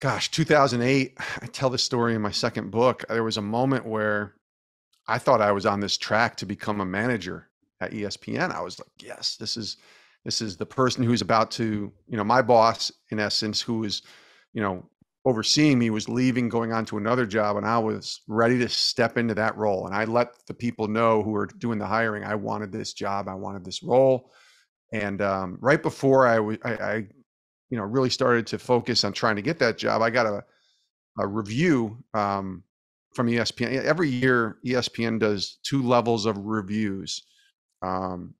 gosh, 2008. I tell this story in my second book. There was a moment where I thought I was on this track to become a manager at ESPN. I was like, yes, this is this is the person who's about to, you know, my boss in essence, who is, you know, overseeing me was leaving, going on to another job, and I was ready to step into that role. And I let the people know who were doing the hiring, I wanted this job, I wanted this role. And um, right before I, w- I, I, you know, really started to focus on trying to get that job, I got a, a review um, from ESPN. Every year, ESPN does two levels of reviews. Um,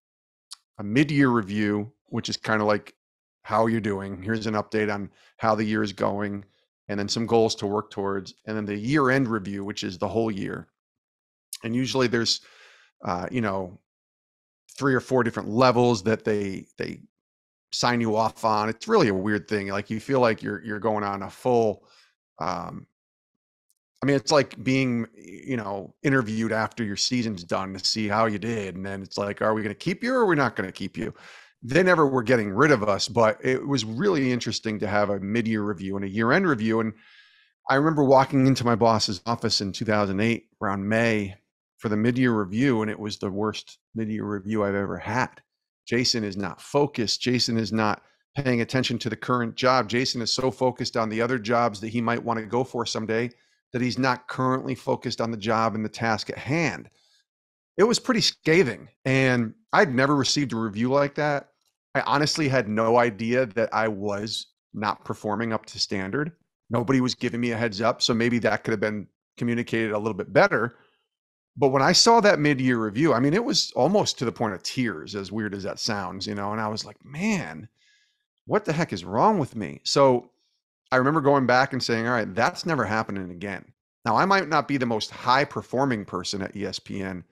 a mid-year review, which is kind of like how you're doing. Here's an update on how the year is going, and then some goals to work towards, and then the year-end review, which is the whole year. And usually there's, uh, you know, three or four different levels that they they sign you off on. It's really a weird thing. Like you feel like you're you're going on a full um, I mean, it's like being, you know, interviewed after your season's done to see how you did. And then it's like, are we going to keep you or we're we not going to keep you? They never were getting rid of us, but it was really interesting to have a mid year review and a year end review. And I remember walking into my boss's office in 2008 around May for the mid year review, and it was the worst mid year review I've ever had. Jason is not focused. Jason is not paying attention to the current job. Jason is so focused on the other jobs that he might want to go for someday that he's not currently focused on the job and the task at hand. It was pretty scathing. And I'd never received a review like that. I honestly had no idea that I was not performing up to standard. Nobody was giving me a heads up. So maybe that could have been communicated a little bit better. But when I saw that mid year review, I mean, it was almost to the point of tears, as weird as that sounds, you know. And I was like, man, what the heck is wrong with me? So I remember going back and saying, all right, that's never happening again. Now, I might not be the most high performing person at ESPN,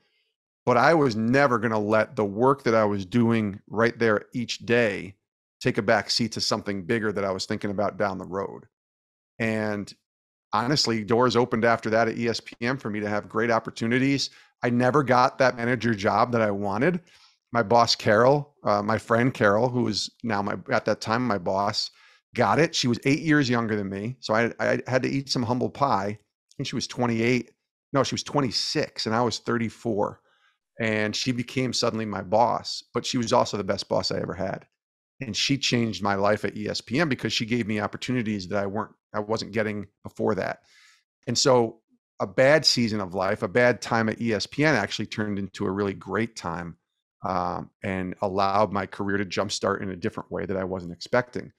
but I was never going to let the work that I was doing right there each day take a back seat to something bigger that I was thinking about down the road. And honestly, doors opened after that at ESPN for me to have great opportunities. I never got that manager job that I wanted. My boss, Carol, uh, my friend Carol, who was now my at that time my boss, got it. She was eight years younger than me. So I, I had to eat some humble pie. I think she was 28. No, she was 26 and I was 34. And she became suddenly my boss, but she was also the best boss I ever had. And she changed my life at ESPN because she gave me opportunities that I weren't, I wasn't getting before that. And so a bad season of life, a bad time at ESPN actually turned into a really great time um, and allowed my career to jumpstart in a different way that I wasn't expecting.